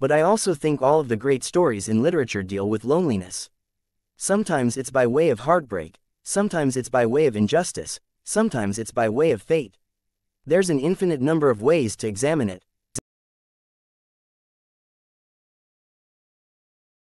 But I also think all of the great stories in literature deal with loneliness. Sometimes it's by way of heartbreak, sometimes it's by way of injustice, sometimes it's by way of fate. There's an infinite number of ways to examine it,